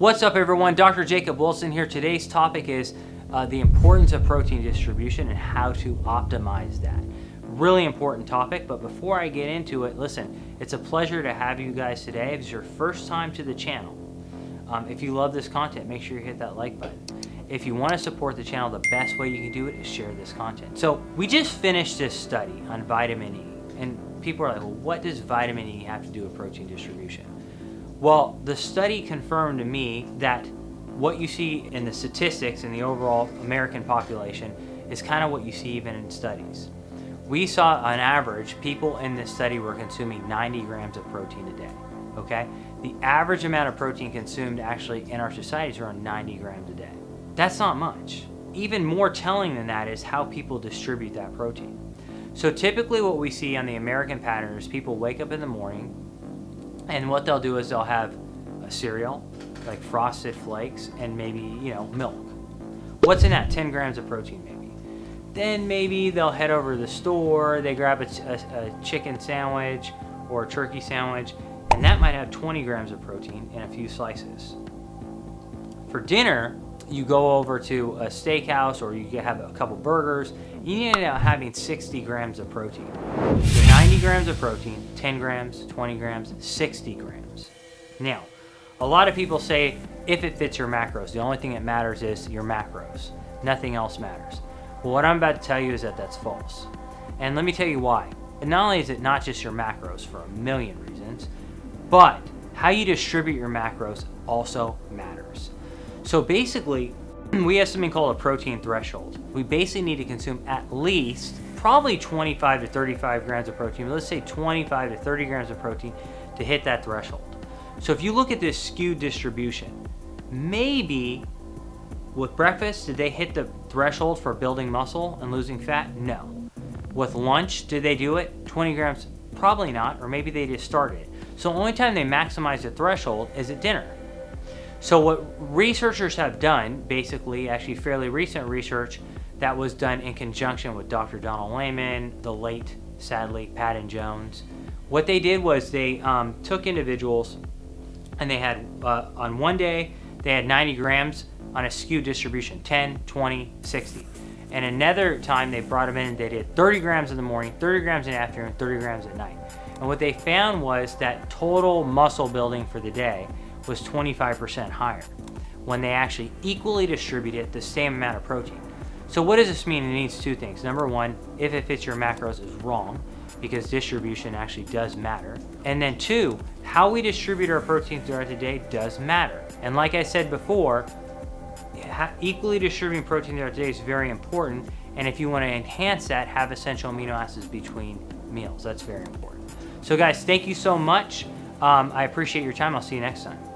What's up everyone? Dr. Jacob Wilson here. Today's topic is uh, the importance of protein distribution and how to optimize that. Really important topic, but before I get into it, listen, it's a pleasure to have you guys today. If it's your first time to the channel, um, if you love this content, make sure you hit that like button. If you want to support the channel, the best way you can do it is share this content. So we just finished this study on vitamin E, and people are like, well, what does vitamin E have to do with protein distribution? Well, the study confirmed to me that what you see in the statistics in the overall American population is kind of what you see even in studies. We saw on average, people in this study were consuming 90 grams of protein a day, okay? The average amount of protein consumed actually in our society is around 90 grams a day. That's not much. Even more telling than that is how people distribute that protein. So typically what we see on the American pattern is people wake up in the morning and what they'll do is they'll have a cereal, like frosted flakes, and maybe, you know, milk. What's in that? 10 grams of protein maybe. Then maybe they'll head over to the store, they grab a, a, a chicken sandwich or a turkey sandwich, and that might have 20 grams of protein in a few slices. For dinner, you go over to a steakhouse or you have a couple burgers, you end up having 60 grams of protein. So 90 grams of protein, 10 grams, 20 grams, 60 grams. Now, a lot of people say if it fits your macros, the only thing that matters is your macros. Nothing else matters. Well, what I'm about to tell you is that that's false. And let me tell you why. And not only is it not just your macros for a million reasons, but how you distribute your macros also matters. So basically, we have something called a protein threshold. We basically need to consume at least probably 25 to 35 grams of protein, let's say 25 to 30 grams of protein to hit that threshold. So if you look at this skewed distribution, maybe with breakfast, did they hit the threshold for building muscle and losing fat? No. With lunch, did they do it? 20 grams? Probably not, or maybe they just started. So the only time they maximize the threshold is at dinner. So what researchers have done, basically, actually fairly recent research that was done in conjunction with Dr. Donald Layman, the late, sadly, Paddon-Jones. What they did was they um, took individuals and they had, uh, on one day, they had 90 grams on a skewed distribution, 10, 20, 60. And another time they brought them in and they did 30 grams in the morning, 30 grams in the afternoon, 30 grams at night. And what they found was that total muscle building for the day was 25% higher when they actually equally distributed the same amount of protein. So what does this mean? It means two things. Number one, if it fits your macros is wrong because distribution actually does matter. And then two, how we distribute our protein throughout the day does matter. And like I said before, equally distributing protein throughout the day is very important. And if you want to enhance that, have essential amino acids between meals. That's very important. So guys, thank you so much. Um, I appreciate your time. I'll see you next time.